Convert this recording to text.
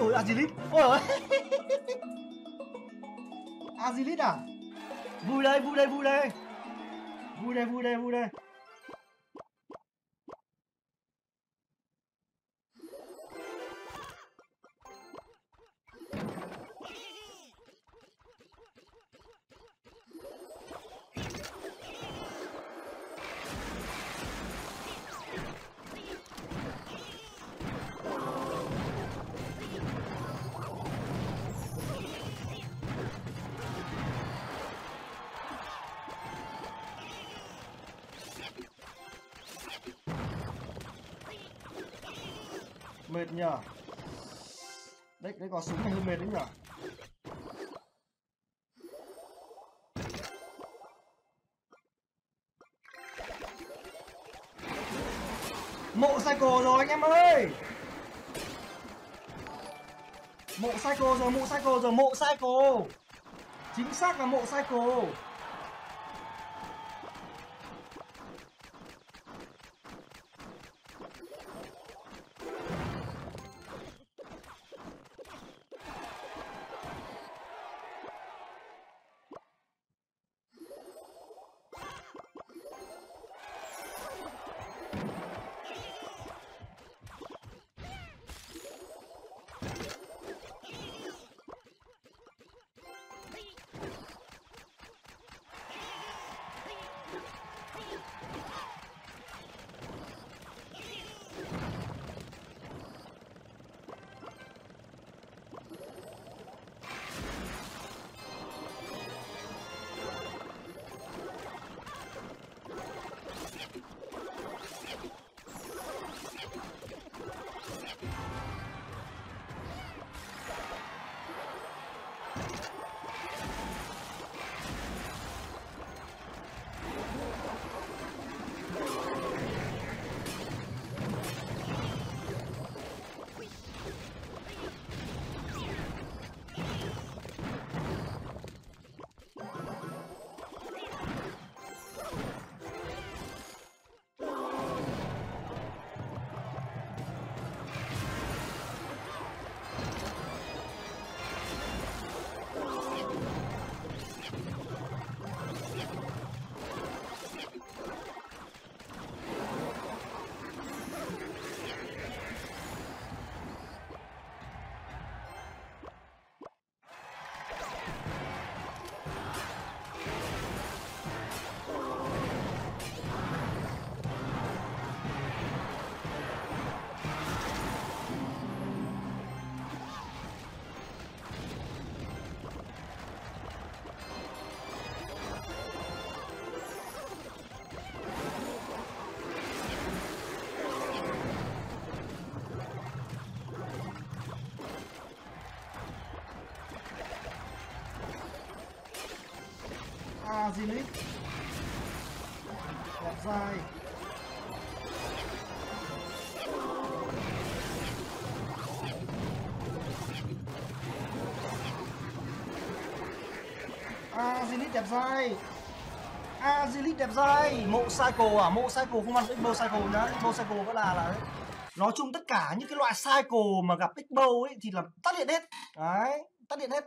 ôi, azilit. Ôi. Ôi azilit à? Vui đây vui đây vui đây. Vui đây vui đây vui đây. Mệt nhờ. Đấy đấy có súng này hơi mệt đấy nhở mộ cycle rồi, anh em ơi! Mộ cycle rồi, mộ cycle rồi, mộ cycle! Chính xác là mộ cycle! Azilit đẹp dai Azilit đẹp dai. Azilit đẹp dai. Mộ Cycle à? Mộ Cycle không ăn Igbo Cycle nhá. Igbo Cycle vẫn là là đấy. Nói chung tất cả những cái loại cycle mà gặp Igbo ấy thì là tắt điện hết. Đấy, Tắt điện hết.